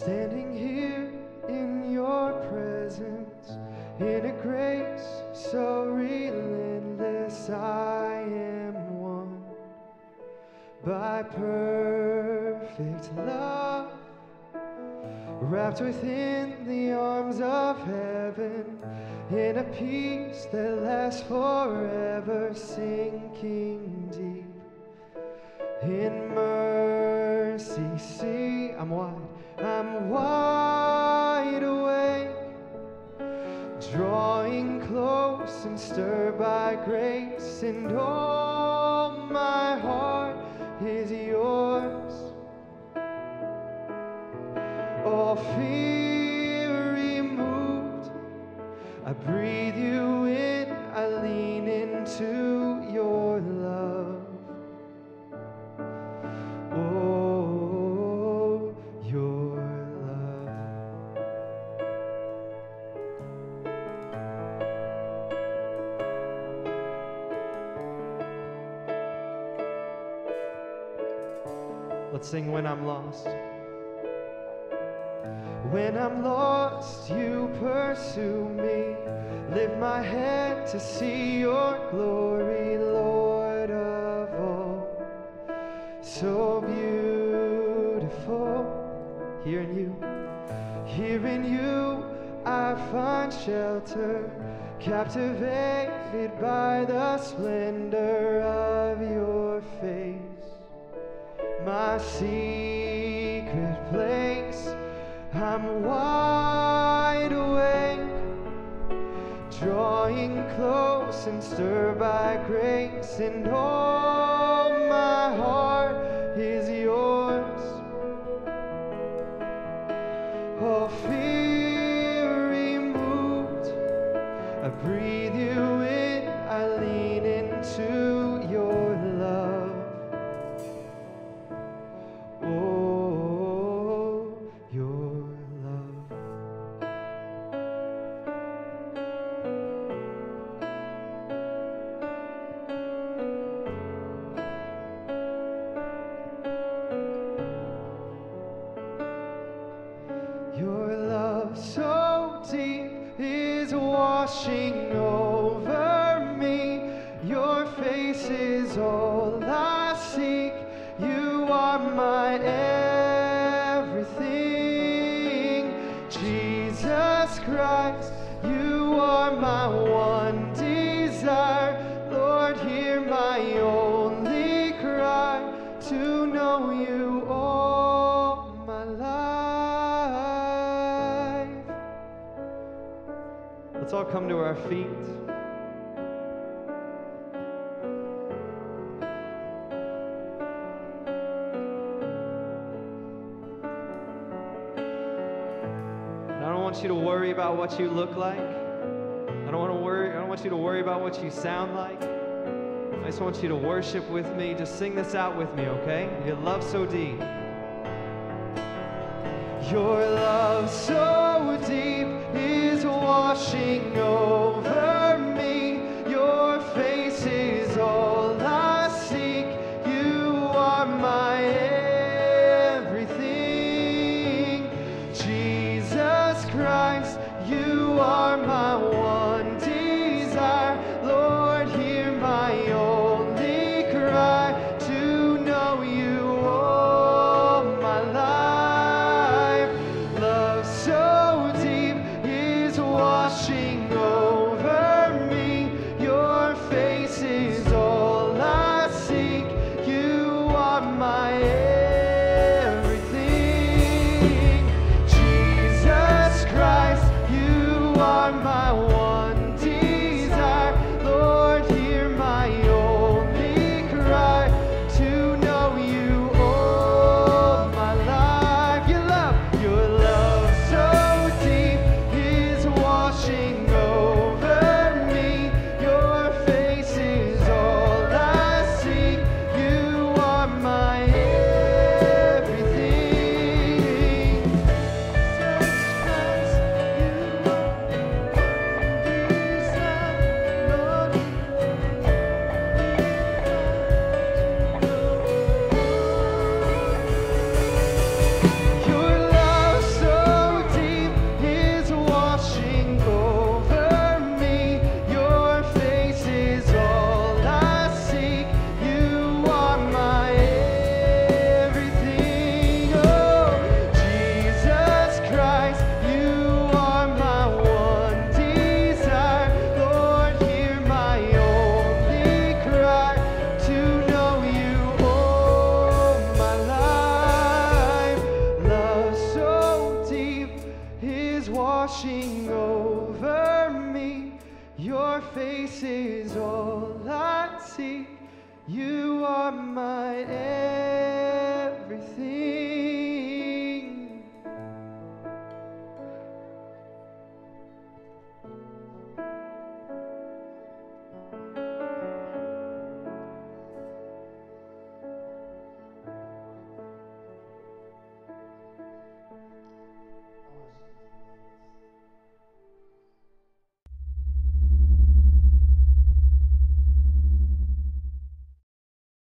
Standing here in your presence, in a grace so relentless, I am won by perfect love. Wrapped within the arms of heaven, in a peace that lasts forever, sinking deep in mercy. See, I'm wide, I'm wide awake, drawing close and stirred by grace, and all my heart is yours. All fear Let's sing When I'm Lost. When I'm lost, you pursue me. Lift my head to see your glory, Lord of all. So beautiful. Here in you, here in you, I find shelter. Captivated by the splendor of your face my secret place. I'm wide awake, drawing close and stirred by grace, and all my heart is yours. All fear removed, I breathe you in, I lean into Your love so deep is washing over me. Your face is all I seek. You are my everything. Jesus Christ, you are my one desire. Come to our feet. And I don't want you to worry about what you look like. I don't want to worry. I don't want you to worry about what you sound like. I just want you to worship with me. Just sing this out with me, okay? Your love so deep. Your love face is all I see. You are my end.